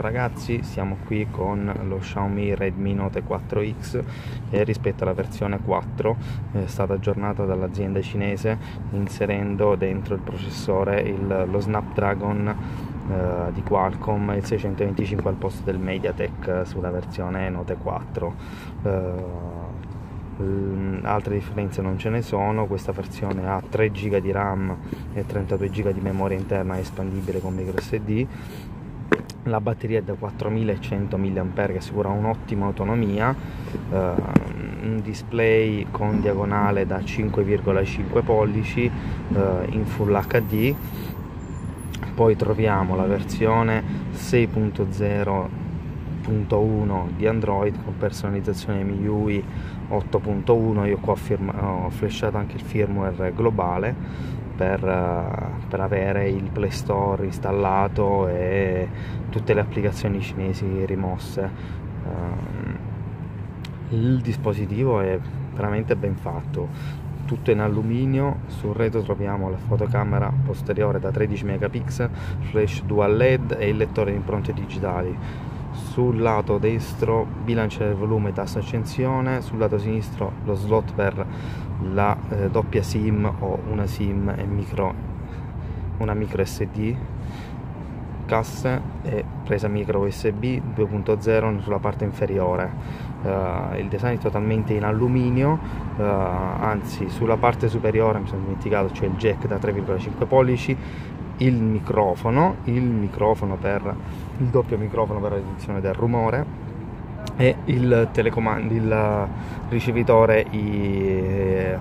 ragazzi, siamo qui con lo Xiaomi Redmi Note 4X e rispetto alla versione 4 è stata aggiornata dall'azienda cinese inserendo dentro il processore il, lo Snapdragon eh, di Qualcomm il 625 al posto del MediaTek sulla versione Note 4. Eh, altre differenze non ce ne sono, questa versione ha 3 GB di RAM e 32 GB di memoria interna espandibile con microSD la batteria è da 4100 mAh che assicura un'ottima autonomia. Eh, un display con diagonale da 5,5 pollici eh, in Full HD poi troviamo la versione 6.0.1 di Android con personalizzazione MIUI 8.1 io qua ho flashato anche il firmware globale per, eh, per, avere il Play Store installato e tutte le applicazioni cinesi rimosse. Ehm, il dispositivo è veramente ben fatto, tutto in alluminio, sul retro troviamo la fotocamera posteriore da 13 megapixel, flash dual LED e il lettore di impronte digitali sul lato destro bilancia del volume tasto accensione sul lato sinistro lo slot per la eh, doppia sim o una sim e micro una micro sd casse e presa micro usb 2.0 sulla parte inferiore. Uh, il design è totalmente in alluminio uh, anzi sulla parte superiore mi sono dimenticato c'è il jack da 3,5 pollici il microfono, il microfono per il doppio microfono per la riduzione del rumore e il telecomando, il ricevitore i,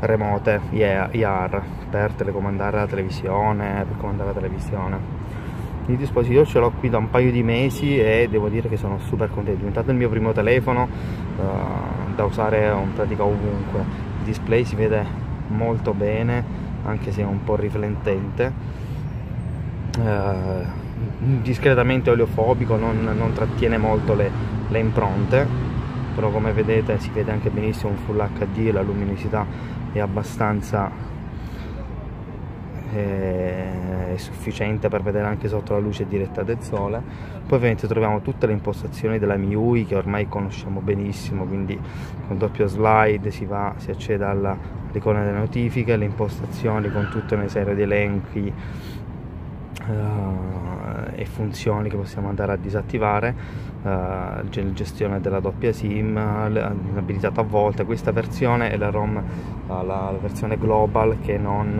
remote IR per telecomandare la televisione, per comandare la televisione. Il dispositivo ce l'ho qui da un paio di mesi e devo dire che sono super contento, è diventato il mio primo telefono uh, da usare in pratica ovunque. Il display si vede molto bene, anche se è un po' riflettente eh, discretamente oleofobico, non, non trattiene molto le, le, impronte, però come vedete si vede anche benissimo un full HD, la luminosità è abbastanza eh, è sufficiente per vedere anche sotto la luce diretta del sole. Poi ovviamente troviamo tutte le impostazioni della MIUI che ormai conosciamo benissimo quindi con doppio slide si va si accede all'icona delle notifiche le impostazioni con tutta una serie di elenchi uh, e funzioni che possiamo andare a disattivare uh, gestione della doppia sim abilitata a volte. Questa versione è la ROM uh, la, la, versione global che non,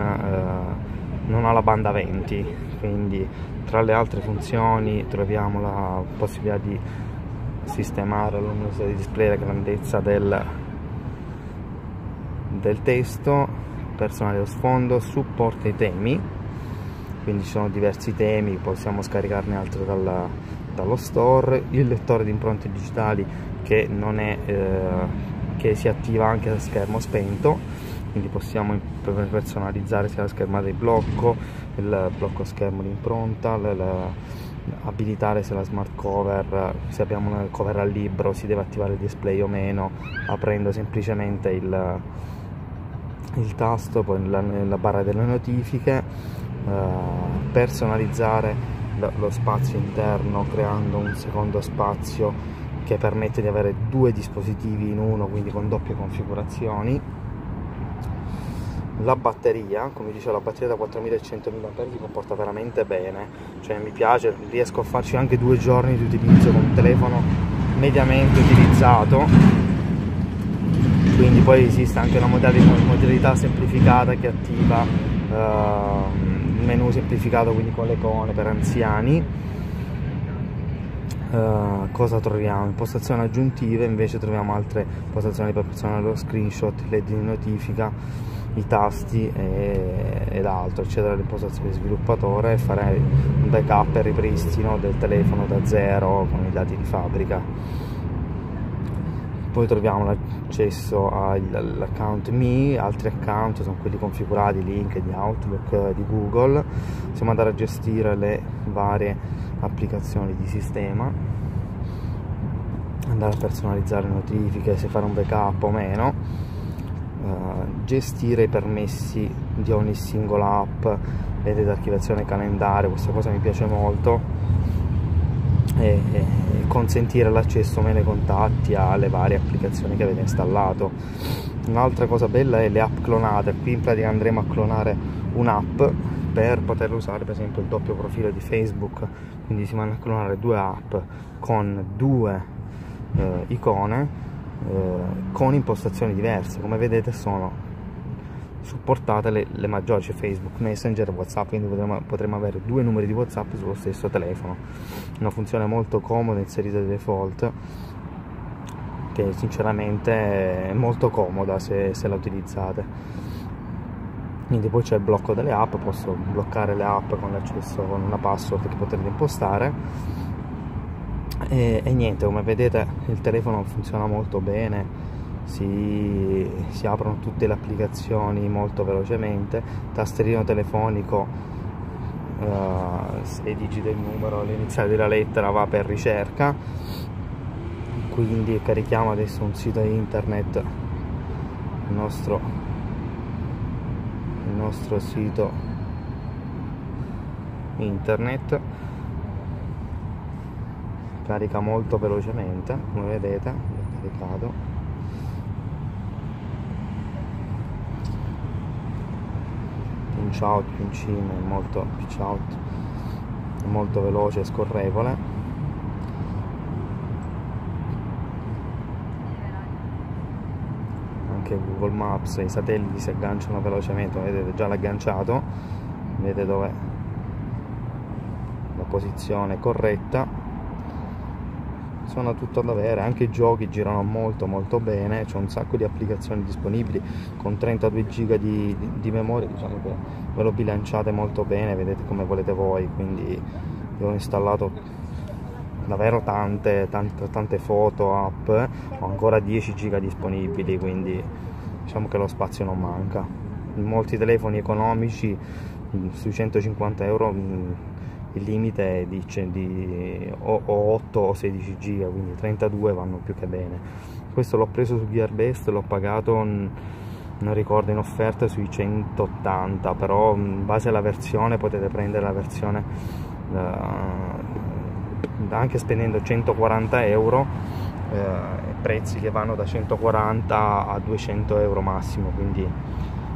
non ha la banda 20 quindi tra le altre funzioni troviamo la possibilità di sistemare la luminosità di display la grandezza del, del testo personale lo sfondo supporta i temi quindi ci sono diversi temi, possiamo scaricarne altri dalla, dallo store, il lettore di impronte digitali che, è, eh, che si attiva anche a schermo spento, quindi possiamo personalizzare sia la schermata di blocco, il blocco schermo di impronta, abilitare se la smart cover, se abbiamo una cover al libro si deve attivare il display o meno, aprendo semplicemente il, il tasto, poi nella, nella barra delle notifiche personalizzare lo spazio interno creando un secondo spazio che permette di avere due dispositivi in uno quindi con doppie configurazioni. La batteria come dicevo la batteria da 4100 mAh si comporta veramente bene. Cioè mi piace riesco a farci anche due giorni di utilizzo con un telefono mediamente utilizzato. Quindi poi esiste anche una modalità semplificata che attiva uh, menu semplificato quindi con le icone per anziani uh, cosa troviamo? impostazioni aggiuntive invece troviamo altre impostazioni per personale lo screenshot, led di notifica i tasti e, ed altro eccetera l'impostazione di sviluppatore fare un backup e ripristino del telefono da zero con i dati di fabbrica poi troviamo l'accesso all'account Me, altri account sono quelli configurati, link di Outlook di Google, possiamo andare a gestire le varie applicazioni di sistema, andare a personalizzare notifiche, se fare un backup o meno, uh, gestire i permessi di ogni singola app, vedete archiviazione calendario, questa cosa mi piace molto e, consentire l'accesso meno contatti alle varie applicazioni che avete installato. Un'altra cosa bella è le app clonate. Qui in pratica andremo a clonare un'app per poterla usare per esempio il doppio profilo di Facebook. Quindi si vanno a clonare due app con due eh, icone eh, con impostazioni diverse. Come vedete sono supportate le, le maggiori, cioè Facebook, Messenger, Whatsapp, quindi potremo, potremo, avere due numeri di Whatsapp sullo stesso telefono. Una funzione molto comoda inserita di default che sinceramente è molto comoda se, se la utilizzate. Quindi poi c'è il blocco delle app, posso bloccare le app con l'accesso con una password che potrete impostare. E, e niente, come vedete il telefono funziona molto bene si, si aprono tutte le applicazioni molto velocemente, tasterino telefonico, uh, se digita il numero all'iniziale della lettera va per ricerca, quindi carichiamo adesso un sito internet, il nostro, il nostro sito internet carica molto velocemente come vedete è caricato punch out, punch in è molto pitch out molto veloce e scorrevole. Anche Google Maps i satelliti si agganciano velocemente vedete già l'agganciato vedete dove la posizione corretta sono tutto da avere, anche i giochi girano molto molto bene, c'è un sacco di applicazioni disponibili con 32 giga di, di, di, memoria, diciamo che ve lo bilanciate molto bene, vedete come volete voi, quindi io ho installato davvero tante, tante, tante foto, app, ho ancora 10 giga disponibili, quindi diciamo che lo spazio non manca. In molti telefoni economici sui 150 euro il limite è di, di o, o 8 o 16 giga quindi 32 vanno più che bene. Questo l'ho preso su Gearbest l'ho pagato non ricordo in offerta sui 180 però in base alla versione potete prendere la versione uh, anche spendendo 140 euro uh, prezzi che vanno da 140 a 200 euro massimo quindi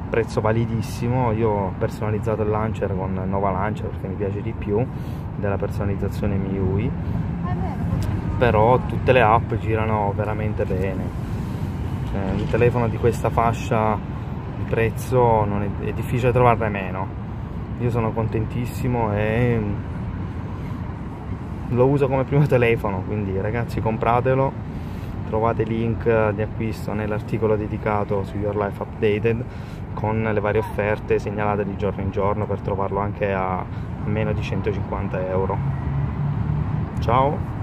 prezzo validissimo. Io ho personalizzato il launcher con Nova Launcher perché mi piace di più della personalizzazione MIUI. Però tutte le app girano veramente bene. Cioè, un telefono di questa fascia di prezzo è, è difficile trovarne meno. Io sono contentissimo e lo uso come primo telefono quindi ragazzi compratelo trovate link di acquisto nell'articolo dedicato su Your Life Updated con le varie offerte segnalate di giorno in giorno per trovarlo anche a meno di 150 euro. Ciao